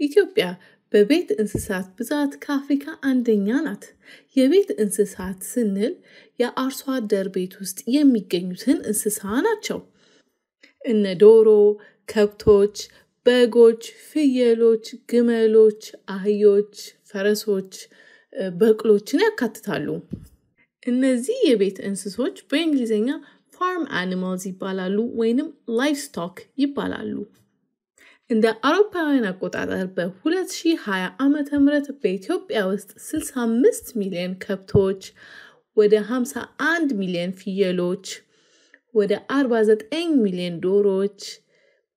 ኢትዮጵያ በቤት እንስሳት ብዛት ከአፍሪካ አንደኛ ናት። የቤት እንስሳት ስንል የአርሶ አደር ቤት ውስጥ የሚገኙትን እንስሳ ናቸው። እነ ዶሮ፣ ከብቶች፣ በጎች፣ ፍየሎች፣ ግመሎች፣ አህዮች፣ ፈረሶች፣ በቅሎችን ያካትታሉ። እነዚህ የቤት እንስሶች በእንግሊዝኛ ፋርም አኒማልስ ይባላሉ ወይንም livestock ይባላሉ። እንደ አውሮፓውያን አቆጣጠር በ2020 ዓመተ ምህረት በኢትዮጵያ ውስጥ 65 ሚሊዮን ከብቶች፣ ወደ 51 ሚሊዮን ፍየሎች፣ ወደ 49 ሚሊዮን ዶሮዎች፣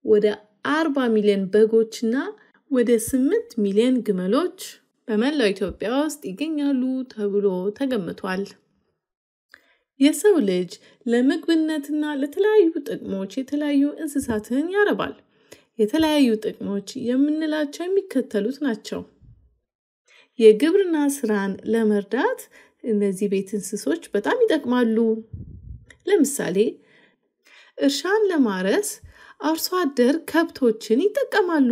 ወደ 40 ሚሊዮን በጎች እና ወደ 8 ሚሊዮን ግመሎች በመላው ኢትዮጵያ ውስጥ ይገኛሉ ተብሎ ተገምቷል። የሰው ልጅ ለምግብነትና ለተለያዩ ጥቅሞች የተለያዩ እንስሳትን ያረባል። የተለያዩ ጥቅሞች የምንላቸው የሚከተሉት ናቸው። የግብርና ስራን ለመርዳት እነዚህ ቤት እንስሶች በጣም ይጠቅማሉ። ለምሳሌ እርሻን ለማረስ አርሶ አደር ከብቶችን ይጠቀማሉ።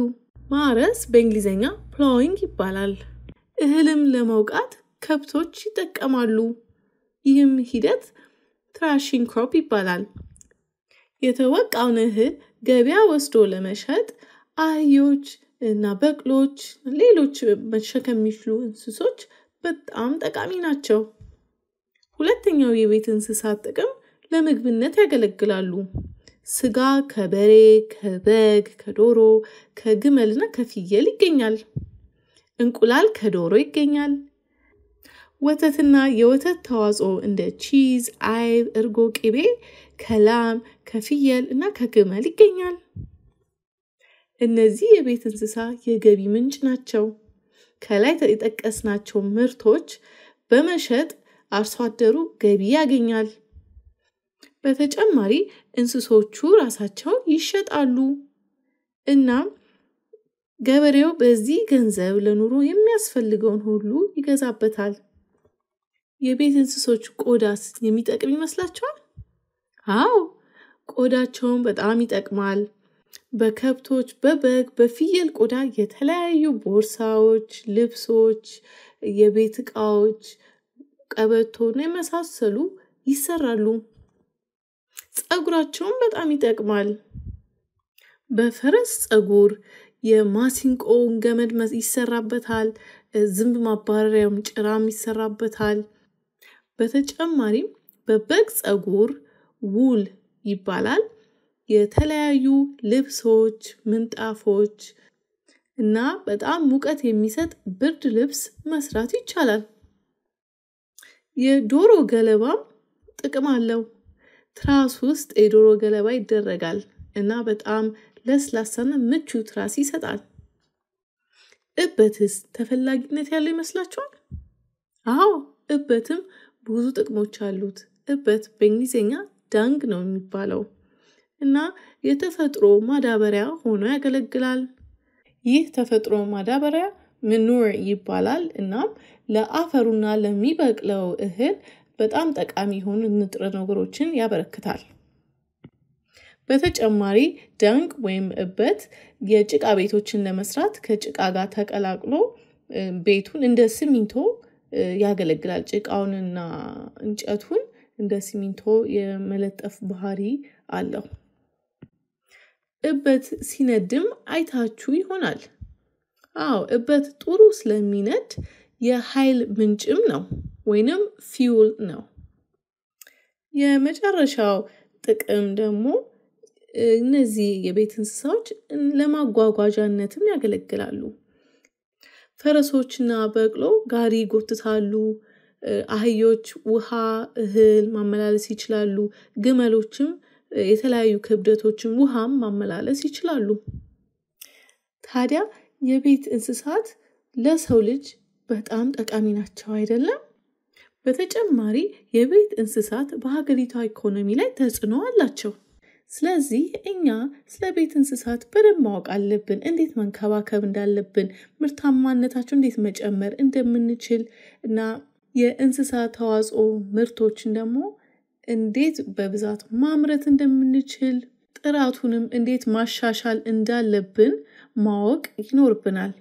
ማረስ በእንግሊዝኛ plowing ይባላል። እህልም ለመውቃት ከብቶች ይጠቀማሉ። ይህም ሂደት threshing crop ይባላል። የተወቃውን እህል ገበያ ወስዶ ለመሸጥ አህዮች እና በቅሎች፣ ሌሎች መሸከም የሚችሉ እንስሶች በጣም ጠቃሚ ናቸው። ሁለተኛው የቤት እንስሳት ጥቅም ለምግብነት ያገለግላሉ። ስጋ ከበሬ፣ ከበግ፣ ከዶሮ፣ ከግመል እና ከፍየል ይገኛል። እንቁላል ከዶሮ ይገኛል። ወተትና የወተት ተዋጽኦ እንደ ቺዝ፣ አይብ፣ እርጎ፣ ቅቤ ከላም፣ ከፍየል እና ከግመል ይገኛል። እነዚህ የቤት እንስሳ የገቢ ምንጭ ናቸው። ከላይ የጠቀስናቸው ምርቶች በመሸጥ አርሶ አደሩ ገቢ ያገኛል። በተጨማሪ እንስሶቹ ራሳቸው ይሸጣሉ። እናም ገበሬው በዚህ ገንዘብ ለኑሮ የሚያስፈልገውን ሁሉ ይገዛበታል። የቤት እንስሶች ቆዳስ የሚጠቅም ይመስላችኋል? አዎ፣ ቆዳቸውን በጣም ይጠቅማል። በከብቶች፣ በበግ፣ በፍየል ቆዳ የተለያዩ ቦርሳዎች፣ ልብሶች፣ የቤት ዕቃዎች፣ ቀበቶና የመሳሰሉ ይሰራሉ። ፀጉራቸውን በጣም ይጠቅማል። በፈረስ ፀጉር የማሲንቆውን ገመድ ይሰራበታል። ዝንብ ማባረሪያውም ጭራም ይሰራበታል። በተጨማሪም በበግ ፀጉር ውል ይባላል። የተለያዩ ልብሶች፣ ምንጣፎች እና በጣም ሙቀት የሚሰጥ ብርድ ልብስ መስራት ይቻላል። የዶሮ ገለባም ጥቅም አለው። ትራስ ውስጥ የዶሮ ገለባ ይደረጋል እና በጣም ለስላሳና ምቹ ትራስ ይሰጣል። እበትስ ተፈላጊነት ያለው ይመስላችኋል? አዎ፣ እበትም ብዙ ጥቅሞች አሉት። እበት በእንግሊዝኛ ዳንግ ነው የሚባለው እና የተፈጥሮ ማዳበሪያ ሆኖ ያገለግላል። ይህ ተፈጥሮ ማዳበሪያ ምኑር ይባላል። እናም ለአፈሩና ለሚበቅለው እህል በጣም ጠቃሚ የሆኑ ንጥረ ነገሮችን ያበረክታል። በተጨማሪ ዳንግ ወይም እበት የጭቃ ቤቶችን ለመስራት ከጭቃ ጋር ተቀላቅሎ ቤቱን እንደ ሲሚንቶ ያገለግላል። ጭቃውንና እንጨቱን እንደ ሲሚንቶ የመለጠፍ ባህሪ አለው። እበት ሲነድም አይታችሁ ይሆናል። አዎ እበት ጥሩ ስለሚነድ የኃይል ምንጭም ነው ወይንም ፊውል ነው። የመጨረሻው ጥቅም ደግሞ እነዚህ የቤት እንስሳዎች ለማጓጓዣነትም ያገለግላሉ። ፈረሶችና በቅሎ ጋሪ ይጎትታሉ። አህዮች ውሃ፣ እህል ማመላለስ ይችላሉ። ግመሎችም የተለያዩ ክብደቶችን ውሃም ማመላለስ ይችላሉ። ታዲያ የቤት እንስሳት ለሰው ልጅ በጣም ጠቃሚ ናቸው አይደለም? በተጨማሪ የቤት እንስሳት በሀገሪቷ ኢኮኖሚ ላይ ተጽዕኖ አላቸው። ስለዚህ እኛ ስለ ቤት እንስሳት በደንብ ማወቅ አለብን። እንዴት መንከባከብ እንዳለብን፣ ምርታማነታቸው እንዴት መጨመር እንደምንችል እና የእንስሳ ተዋጽኦ ምርቶችን ደግሞ እንዴት በብዛት ማምረት እንደምንችል ጥራቱንም እንዴት ማሻሻል እንዳለብን ማወቅ ይኖርብናል።